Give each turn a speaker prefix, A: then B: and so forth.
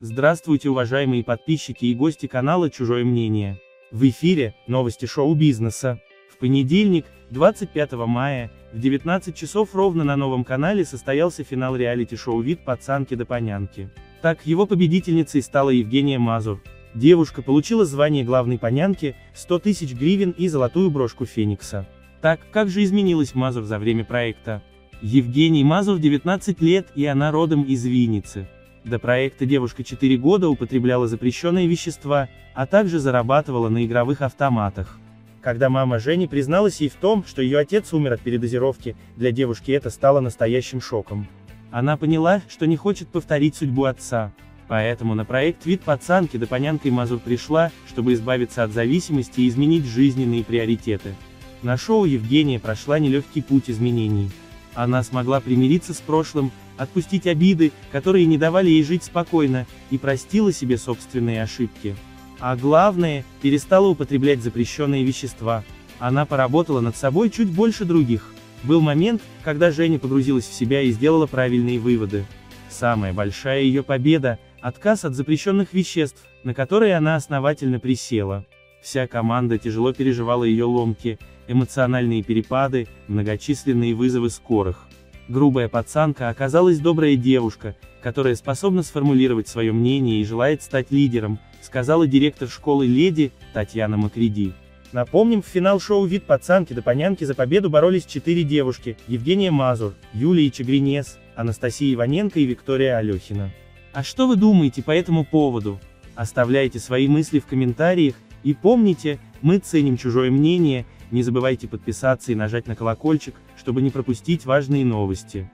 A: Здравствуйте, уважаемые подписчики и гости канала «Чужое мнение». В эфире новости шоу-бизнеса. В понедельник, 25 мая, в 19 часов ровно на новом канале состоялся финал реалити-шоу «Вид пацанки до понянки». Так, его победительницей стала Евгения Мазур. Девушка получила звание главной понянки, 100 тысяч гривен и золотую брошку Феникса. Так, как же изменилась Мазур за время проекта? Евгений Мазур 19 лет и она родом из Винницы. До проекта девушка 4 года употребляла запрещенные вещества, а также зарабатывала на игровых автоматах. Когда мама Жени призналась ей в том, что ее отец умер от передозировки, для девушки это стало настоящим шоком. Она поняла, что не хочет повторить судьбу отца. Поэтому на проект «Вид пацанки» до понянкой Мазур пришла, чтобы избавиться от зависимости и изменить жизненные приоритеты. На шоу Евгения прошла нелегкий путь изменений. Она смогла примириться с прошлым, отпустить обиды, которые не давали ей жить спокойно, и простила себе собственные ошибки. А главное, перестала употреблять запрещенные вещества. Она поработала над собой чуть больше других. Был момент, когда Женя погрузилась в себя и сделала правильные выводы. Самая большая ее победа – отказ от запрещенных веществ, на которые она основательно присела. Вся команда тяжело переживала ее ломки, эмоциональные перепады, многочисленные вызовы скорых. Грубая пацанка оказалась добрая девушка, которая способна сформулировать свое мнение и желает стать лидером, сказала директор школы леди, Татьяна Макриди. Напомним, в финал шоу «Вид пацанки до понянки» за победу боролись четыре девушки, Евгения Мазур, Юлия Чагринес, Анастасия Иваненко и Виктория Алехина. А что вы думаете по этому поводу? Оставляйте свои мысли в комментариях, и помните, мы ценим чужое мнение, не забывайте подписаться и нажать на колокольчик, чтобы не пропустить важные новости.